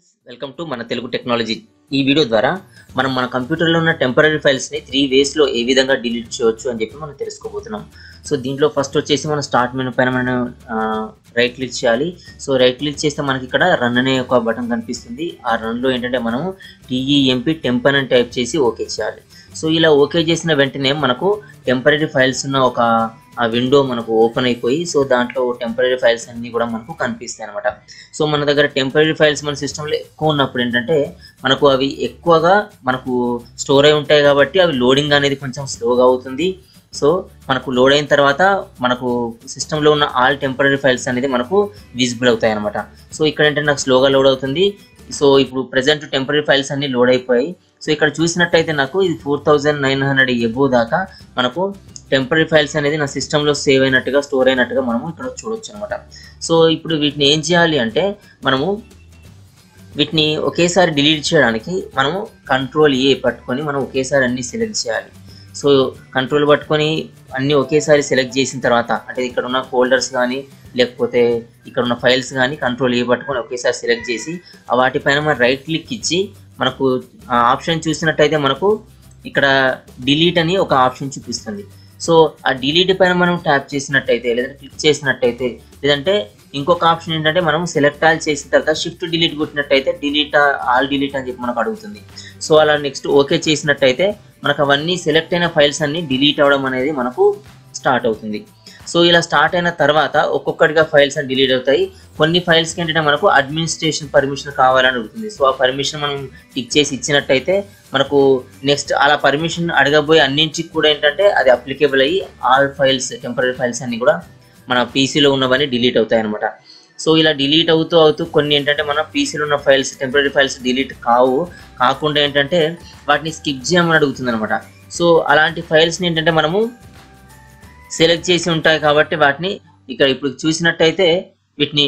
Friends welcome to మన Telugu technology ఈ video ద్వారా మనం మన కంప్యూటర్లో ఉన్న టెంపరీ ఫైల్స్ని త్రీ వేస్లో ఏ విధంగా డిలీట్ చేయొచ్చు అని చెప్పి మనం తెలుసుకోబోతున్నాం. సో దీంట్లో ఫస్ట్ వచ్చేసి మనం స్టార్ట్ మెనూ పైన మనం రైట్ క్లిక్ చేయాలి. సో రైట్ క్లిక్ చేస్తే మనకి ఇక్కడ రన్ అనే ఒక బటన్ కనిపిస్తుంది. ఆ రన్లో ఏంటంటే మనము T E M P temper అని టైప్ చేసి ఓకే చేయాలి. సో ఇలా ఓకే చేసిన వెంటనే మనకు టెంపరీ ఫైల్స్ ఉన్న ఒక ఆ విండో మనకు ఓపెన్ అయిపోయి సో దాంట్లో టెంపరీ ఫైల్స్ అన్నీ కూడా మనకు కనిపిస్తాయి అనమాట సో మన దగ్గర టెంపరీ ఫైల్స్ మన సిస్టంలో ఎక్కువ ఉన్నప్పుడు ఏంటంటే మనకు అవి ఎక్కువగా మనకు స్టోర్ అయి ఉంటాయి కాబట్టి అవి లోడింగ్ అనేది కొంచెం స్లోగా అవుతుంది. సో మనకు లోడ్ అయిన తర్వాత మనకు సిస్టంలో ఉన్న ఆల్ టెంపరీ ఫైల్స్ అనేది మనకు విజిబుల్ అవుతాయి అనమాట సో ఇక్కడ ఏంటంటే నాకు స్లోగా లోడ్ అవుతుంది. సో ఇప్పుడు ప్రజెంట్ టెంపరీ ఫైల్స్ అన్ని లోడ్ అయిపోయాయి. సో ఇక్కడ చూసినట్టయితే నాకు ఇది four thousand nine hundred above దాకా మనకు టెంపరీ ఫైల్స్ అనేది నా సిస్టంలో సేవ్ అయినట్టుగా స్టోర్ అయినట్టుగా మనము ఇక్కడ చూడొచ్చు అనమాట సో ఇప్పుడు వీటిని ఏం చేయాలి అంటే మనము వీటిని ఒకేసారి డిలీట్ చేయడానికి మనము కంట్రోల్ ఏ పట్టుకొని మనం ఒకేసారి అన్ని సెలెక్ట్ చేయాలి. సో కంట్రోల్ పట్టుకొని అన్నీ ఒకేసారి సెలెక్ట్ చేసిన తర్వాత అంటే ఇక్కడ ఉన్న ఫోల్డర్స్ కానీ లేకపోతే ఇక్కడ ఉన్న ఫైల్స్ కానీ కంట్రోల్ ఏ పట్టుకొని ఒకేసారి సెలెక్ట్ చేసి వాటిపైన మనం రైట్ క్లిక్ ఇచ్చి మనకు ఆప్షన్ చూసినట్టయితే మనకు ఇక్కడ డిలీట్ అని ఒక ఆప్షన్ చూపిస్తుంది. సో ఆ డిలీట్ పైన మనం ట్యాప్ చేసినట్టయితే లేదంటే క్లిక్ చేసినట్టయితే లేదంటే ఇంకొక ఆప్షన్ ఏంటంటే మనం సెలెక్ట్ ఆల్ చేసిన తర్వాత షిఫ్ట్ డిలీట్ కొట్టినట్టయితే డిలీట్ ఆల్ డిలీట్ అని చెప్పి మనకు అడుగుతుంది. సో అలా నెక్స్ట్ ఓకే చేసినట్టయితే మనకు అవన్నీ సెలెక్ట్ అయిన ఫైల్స్ అన్ని డిలీట్ అవ్వడం అనేది మనకు స్టార్ట్ అవుతుంది. సో ఇలా స్టార్ట్ అయిన తర్వాత ఒక్కొక్కటిగా ఫైల్స్ అని డిలీట్ అవుతాయి. కొన్ని ఫైల్స్కి ఏంటంటే మనకు అడ్మినిస్ట్రేషన్ పర్మిషన్ కావాలని అడుగుతుంది. సో ఆ పర్మిషన్ మనం టిక్ చేసి ఇచ్చినట్టయితే మనకు నెక్స్ట్ అలా పర్మిషన్ అడగబోయే అన్నింటికి కూడా ఏంటంటే అది అప్లికేబుల్ అయ్యి ఆల్ ఫైల్స్ టెంపరీ ఫైల్స్ అన్నీ కూడా మన పీసీలో ఉన్నవన్నీ డిలీట్ అవుతాయి అనమాట సో ఇలా డిలీట్ అవుతూ అవుతూ కొన్ని ఏంటంటే మన పీసీలో ఉన్న ఫైల్స్ టెంపరీ ఫైల్స్ డిలీట్ కావు. కాకుండా ఏంటంటే వాటిని స్కిప్ చేయమని అడుగుతుంది అనమాట సో అలాంటి ఫైల్స్ని ఏంటంటే మనము సెలెక్ట్ చేసి ఉంటాయి కాబట్టి వాటిని ఇక్కడ ఇప్పుడు చూసినట్టయితే వీటిని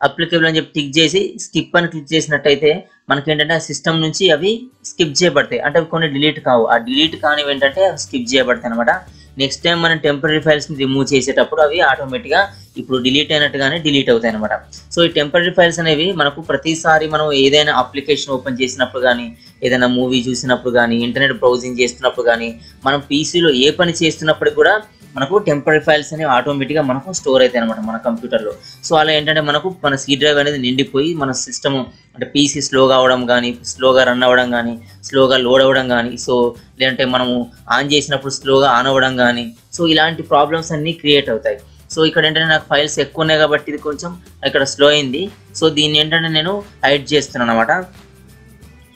అప్లికేబుల్ అని చెప్పి టిక్ చేసి స్కిప్ అని క్లిక్ చేసినట్టయితే మనకి ఏంటంటే ఆ సిస్టమ్ నుంచి అవి స్కిప్ చేయబడతాయి. అంటే అవి కొన్ని డిలీట్ కావు. ఆ డిలీట్ కానివి ఏంటంటే స్కిప్ చేయబడతాయి అనమాట నెక్స్ట్ టైం మనం టెంపరీ ఫైల్స్ని రిమూవ్ చేసేటప్పుడు అవి ఆటోమేటిక్గా ఇప్పుడు డిలీట్ అయినట్టుగానే డిలీట్ అవుతాయి అనమాట సో ఈ టెంపరీ ఫైల్స్ అనేవి మనకు ప్రతిసారి మనం ఏదైనా అప్లికేషన్ ఓపెన్ చేసినప్పుడు కానీ ఏదైనా మూవీ చూసినప్పుడు కానీ ఇంటర్నెట్ బ్రౌజింగ్ చేస్తున్నప్పుడు కానీ మనం పీసీలో ఏ పని చేస్తున్నప్పుడు కూడా మనకు టెంపరీ ఫైల్స్ అనేవి ఆటోమేటిక్గా మనకు స్టోర్ అవుతాయి అనమాట మన కంప్యూటర్లో సో అలా ఏంటంటే మనకు మన సీ డ్రైవ్ అనేది నిండిపోయి మన సిస్టమ్ అంటే పీసీ స్లోగా అవ్వడం కానీ స్లోగా రన్ అవ్వడం కానీ స్లోగా లోడ్ అవ్వడం కానీ సో లేదంటే మనము ఆన్ చేసినప్పుడు స్లోగా ఆన్ అవ్వడం కానీ సో ఇలాంటి ప్రాబ్లమ్స్ అన్నీ క్రియేట్ అవుతాయి. సో ఇక్కడ ఏంటంటే నాకు ఫైల్స్ ఎక్కువ ఉన్నాయి కాబట్టి ఇది కొంచెం ఇక్కడ స్లో అయింది. సో దీన్ని ఏంటంటే నేను హైడ్ చేస్తున్నాను అనమాట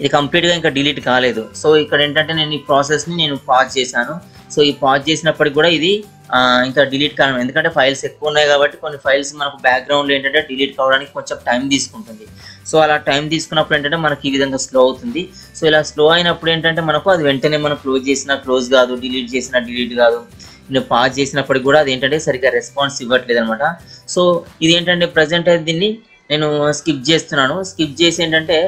ఇది కంప్లీట్గా ఇంకా డిలీట్ కాలేదు. సో ఇక్కడ ఏంటంటే నేను ఈ ప్రాసెస్ని నేను పాజ్ చేశాను. సో ఈ పాజ్ చేసినప్పటికి కూడా ఇది ఇంకా డిలీట్ కావడం ఎందుకంటే ఫైల్స్ ఎక్కువ ఉన్నాయి కాబట్టి కొన్ని ఫైల్స్ మనకు బ్యాక్గ్రౌండ్లో ఏంటంటే డిలీట్ కావడానికి కొంచెం టైం తీసుకుంటుంది. సో అలా టైం తీసుకున్నప్పుడు ఏంటంటే మనకి ఈ విధంగా స్లో అవుతుంది. సో ఇలా స్లో అయినప్పుడు ఏంటంటే మనకు అది వెంటనే మనం క్లోజ్ చేసినా క్లోజ్ కాదు డిలీట్ చేసినా డిలీట్ కాదు. నేను పాజ్ చేసినప్పటికి కూడా అది ఏంటంటే సరిగ్గా రెస్పాన్స్ ఇవ్వట్లేదు అనమాట సో ఇది ఏంటంటే ప్రజెంట్ అయితే దీన్ని నేను స్కిప్ చేస్తున్నాను. స్కిప్ చేసి ఏంటంటే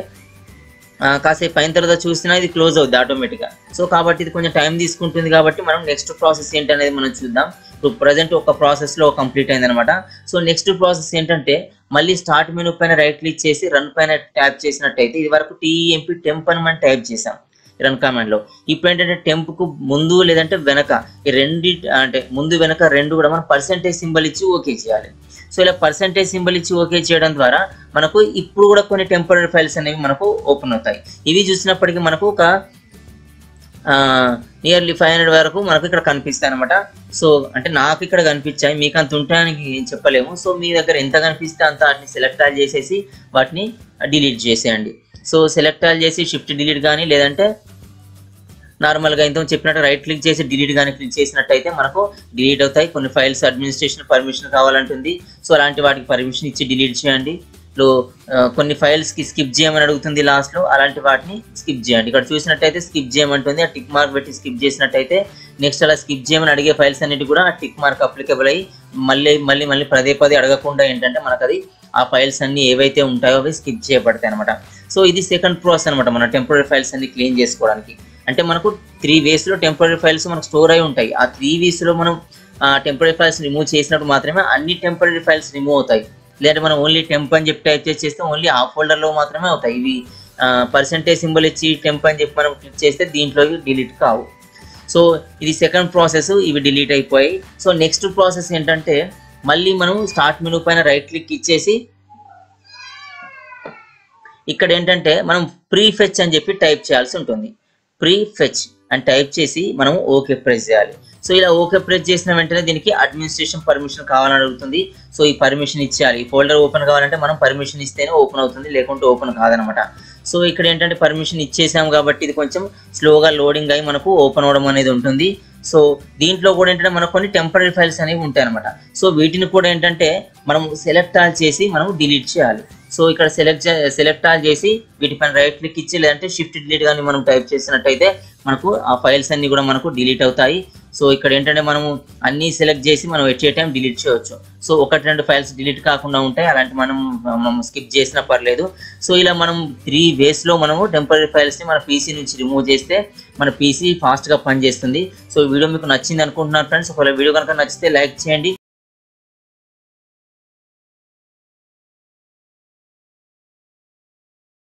కాసేపు అయిన తర్వాత చూసినా ఇది క్లోజ్ అవుద్ది ఆటోమేటిక్గా సో కాబట్టి ఇది కొంచెం టైం తీసుకుంటుంది కాబట్టి మనం నెక్స్ట్ ప్రాసెస్ ఏంటనేది మనం చూద్దాం. ఇప్పుడు ప్రజెంట్ ఒక ప్రాసెస్లో కంప్లీట్ అయిందనమాట సో నెక్స్ట్ ప్రాసెస్ ఏంటంటే మళ్ళీ స్టార్ట్ మెనూ పైన రైట్ క్లిక్ చేసి రన్ పైన ట్యాప్ చేసినట్టయితే ఇది వరకు టీఎంపీ టెంప్ అని మనం టైప్ చేసాం రన్ కమాండ్లో ఇప్పుడు ఏంటంటే టెంప్కు ముందు లేదంటే వెనక ఈ రెండు అంటే ముందు వెనక రెండు కూడా మనం పర్సెంటేజ్ సింబల్ ఇచ్చి ఓకే చేయాలి. సో ఇలా పర్సంటేజ్ సింబల్ ఇచ్చి ఓకే చేయడం ద్వారా మనకు ఇప్పుడు కూడా కొన్ని టెంపరీ ఫైల్స్ అనేవి మనకు ఓపెన్ అవుతాయి. ఇవి చూసినప్పటికీ మనకు ఒక నియర్లీ ఫైవ్ హండ్రెడ్ వరకు మనకు ఇక్కడ కనిపిస్తాయి అనమాట సో అంటే నాకు ఇక్కడ కనిపించాయి మీకు అంత ఉంటాయని చెప్పలేము. సో మీ దగ్గర ఎంత కనిపిస్తే అంత వాటిని సెలెక్ట్ ఆల్ చేసేసి వాటిని డిలీట్ చేసేయండి. సో సెలెక్ట్ ఆల్ చేసి షిఫ్ట్ డిలీట్ కానీ లేదంటే నార్మల్గా ఇంత చెప్పినట్టు రైట్ క్లిక్ చేసి డిలీట్ కానీ క్లిక్ చేసినట్టయితే మనకు డిలీట్ అవుతాయి. కొన్ని ఫైల్స్ అడ్మినిస్ట్రేషన్ పర్మిషన్ కావాలంటుంది. సో అలాంటి వాటికి పర్మిషన్ ఇచ్చి డిలీట్ చేయండి. లో కొన్ని ఫైల్స్కి స్కిప్ చేయమని అడుగుతుంది లాస్ట్లో అలాంటి వాటిని స్కిప్ చేయండి. ఇక్కడ చూసినట్టయితే స్కిప్ చేయమంటుంది. ఆ టిక్ మార్క్ పెట్టి స్కిప్ చేసినట్టయితే నెక్స్ట్ అలా స్కిప్ చేయమని అడిగే ఫైల్స్ అన్నిటి కూడా ఆ టిక్ మార్క్ అప్లికబుల్ అయ్యి మళ్ళీ మళ్ళీ మళ్ళీ పదే పదే అడగకుండా ఏంటంటే మనకు అది ఆ ఫైల్స్ అన్ని ఏవైతే ఉంటాయో అవి స్కిప్ చేయబడతాయి అనమాట సో ఇది సెకండ్ ప్రాసెస్ అనమాట మన టెంపరీ ఫైల్స్ అన్ని క్లీన్ చేసుకోవడానికి. అంటే మనకు త్రీ వేస్లో టెంపరీ ఫైల్స్ మనకు స్టోర్ అయి ఉంటాయి. ఆ త్రీ వేస్లో మనం టెంపరీ ఫైల్స్ రిమూవ్ చేసినప్పుడు మాత్రమే అన్ని టెంపరీ ఫైల్స్ రిమూవ్ అవుతాయి. లేదంటే మనం ఓన్లీ టెంప్ అని చెప్పి టైప్ చేసి చేస్తే ఓన్లీ ఆ ఫోల్డర్లో మాత్రమే అవుతాయి. ఇవి పర్సంటేజ్ సింబల్ ఇచ్చి టెంప్ అని చెప్పి మనం క్లిక్ చేస్తే దీంట్లో డిలీట్ కావు. సో ఇది సెకండ్ ప్రాసెస్ ఇవి డిలీట్ అయిపోయాయి. సో నెక్స్ట్ ప్రాసెస్ ఏంటంటే మళ్ళీ మనం స్టార్ట్ మెనూ పైన రైట్ క్లిక్ ఇచ్చేసి ఇక్కడ ఏంటంటే మనం ప్రీ ఫెచ్ అని చెప్పి టైప్ చేయాల్సి ఉంటుంది. ప్రీ ఫెచ్ అని టైప్ చేసి మనం ఓకే ప్రెస్ చేయాలి. సో ఇలా ఓకే ప్రెస్ చేసిన వెంటనే దీనికి అడ్మినిస్ట్రేషన్ పర్మిషన్ కావాలని అడుగుతుంది. సో ఈ పర్మిషన్ ఇచ్చేయాలి. ఈ ఫోల్డర్ ఓపెన్ కావాలంటే మనం పర్మిషన్ ఇస్తేనే ఓపెన్ అవుతుంది లేకుంటే ఓపెన్ కాదనమాట. సో ఇక్కడ ఏంటంటే పర్మిషన్ ఇచ్చేసాం కాబట్టి ఇది కొంచెం స్లోగా లోడింగ్ అయ్యి మనకు ఓపెన్ అవ్వడం అనేది ఉంటుంది. సో దీంట్లో కూడా ఏంటంటే మనకు కొన్ని టెంపరీ ఫైల్స్ అనేవి ఉంటాయి అనమాట సో వీటిని కూడా ఏంటంటే మనం సెలెక్ట్ ఆల్ చేసి మనం డిలీట్ చేయాలి. సో ఇక్కడ సెలెక్ట్ సెలెక్ట్ ఆల్ చేసి వీటిపైన రైట్ క్లిక్ ఇచ్చి లేదంటే షిఫ్ట్ డిలీట్ కానీ మనం టైప్ చేసినట్టయితే మనకు ఆ ఫైల్స్ అన్ని కూడా మనకు డిలీట్ అవుతాయి. సో ఇక్కడ ఏంటంటే మనము అన్ని సెలెక్ట్ చేసి మనం ఎట్ ఏ టైం డిలీట్ చేయొచ్చు సో ఒకటి రెండు ఫైల్స్ డిలీట్ కాకుండా ఉంటాయి. అలాంటి మనం మనం స్కిప్ చేసినా పర్లేదు. సో ఇలా మనం త్రీ వేస్లో మనము టెంపరీ ఫైల్స్ని మన పీసీ నుంచి రిమూవ్ చేస్తే మన పీసీ ఫాస్ట్గా పనిచేస్తుంది. సో వీడియో మీకు నచ్చింది అనుకుంటున్నాను ఫ్రెండ్స్ ఒకవేళ వీడియో కనుక నచ్చితే లైక్ చేయండి.